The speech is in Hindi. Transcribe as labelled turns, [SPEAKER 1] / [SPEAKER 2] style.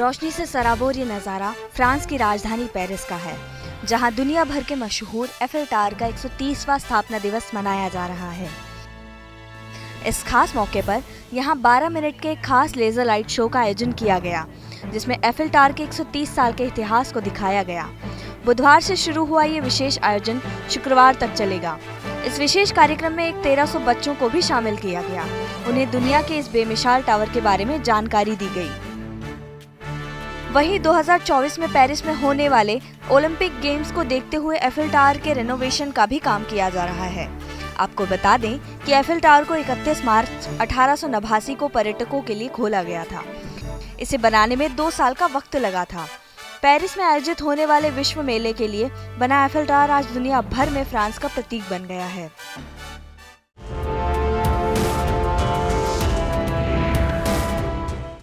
[SPEAKER 1] रोशनी से सराबोर ये नज़ारा फ्रांस की राजधानी पेरिस का है, जहाँ दुनिया भर के मशहूर एफिल टावर का 130वां स्थापना दिवस मनाया जा रहा है। इस खास मौके पर यहाँ 12 मिनट के खास लेजर लाइट शो का आयोजन किया गया, जिसमें एफिल टावर के 130 साल के इतिहास को दिखाया गया। बुधवार से शुरू हुआ ये विशेष आयोजन शुक्रवार तक चलेगा। इस विशेष कार्यक्रम में एक 1300 बच्चों को भी शामिल किया गया। उन्हें दुनिया के इस बेमिसाल टावर के बारे में जानकारी दी गई। वहीं 2024 में पेरिस में होने वाले ओलंपिक गेम्स को देखते हुए एफिल टावर के रेनोवेशन का भी काम किया जा रहा है। आपको बता दें कि एफिल टावर को 31 मार्च अठारह सौ नवासी को पर्यटकों के लिए खोला गया था। इसे बनाने में दो साल का वक्त लगा था। पेरिस में आयोजित होने वाले विश्व मेले के लिए बना एफिल टावर आज दुनिया भर में फ्रांस का प्रतीक बन गया है।